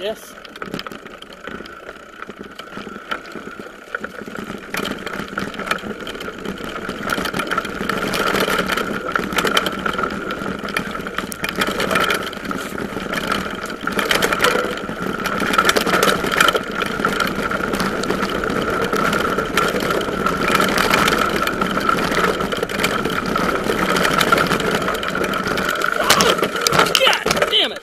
Yes. God damn it!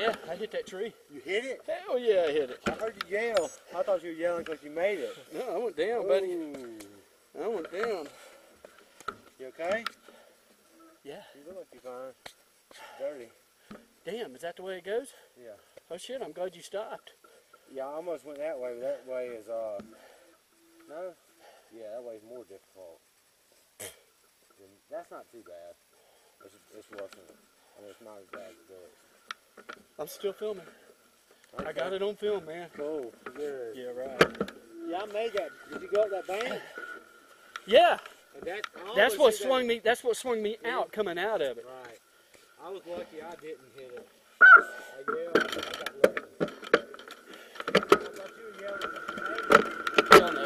Yeah, I hit that tree. You hit it? Hell yeah, I hit it. I heard you yell. I thought you were yelling because you made it. No, I went down, buddy. I went down. You okay? Yeah. You look like you're fine. Dirty. Damn, is that the way it goes? Yeah. Oh shit, I'm glad you stopped. Yeah, I almost went that way, but that way is, uh, no? Yeah, that way's more difficult. That's not too bad. It's, it's worse than, I mean, it's not as bad as this. I'm still filming. I got it on film, man. Cool. Good. Yeah, right. Yeah, I made that. Did you go up that bank? Yeah, And that, that's what see that- swung me. That's what swung me out coming out of it. Right. I was lucky I didn't hit it. I yelled. I got lucky. I thought you were yelling. Hell no.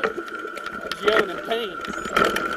I was yelling in pain.